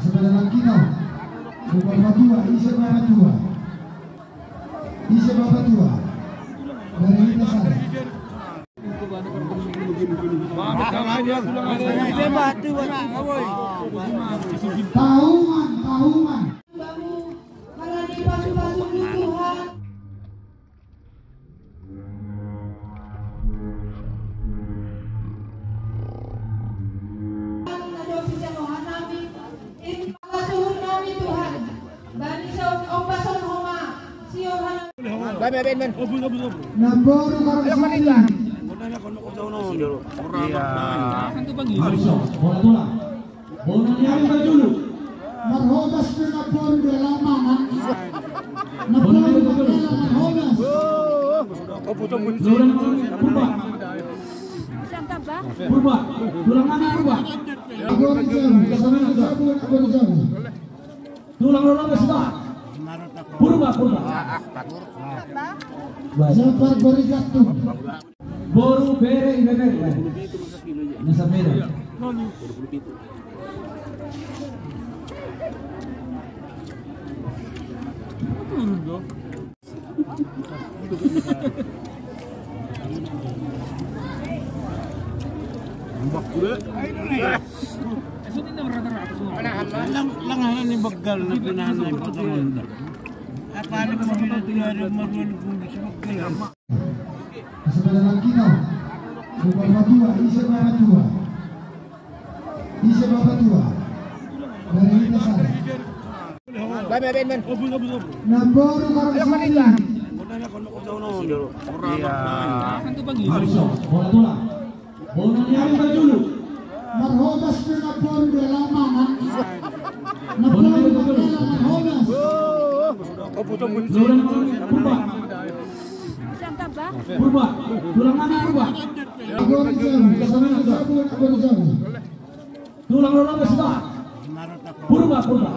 Sebelah kita. Bapak tua, Isa Bapak tua. Isa Bapak tua. Dari kita sana. Tahuman, Naboru Karosari. Bola bola. Bola niya dulu. Marhobas na Naboru de Lamangan. Naboru de Marhobas. Tulang purba. Purba. Tulang kami purba. Naboru Jabu. Kasama Jabu, Naboru Jabu. Tulang lolo sudah. Purba purba. Jafar Gorigatu. Boru bere ibebe. Nasa bere. Langahan ni Bagal na pinahan na yung pagkamundan. Akala ko ginagawa marunong kung di siya Bagal. Sebelah kita. Bapak tua, Isa Bapak tua. Isa Bapak tua. Dari kita sana. Naboru Karosari. Bola bola. Bola niya dulu. Marhobas na Naboru de Lamangan. Naboru de. Tulang purba. Purba. Tulang kami purba. Jabu. Kasama Jabu, Naboru Jabu. Tulang lolo sudah. Purba purba.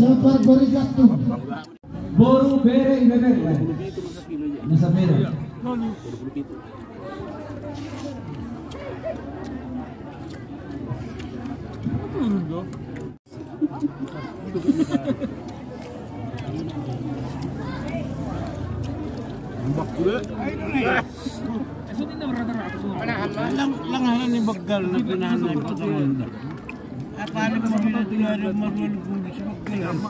Jafar Gorigatu. Boru bere ibebe. Nasa bere. Langahan ni Bagal na pinahan na yung pagkamundan. Akala ko ginagawa marunong kung siya Bagal.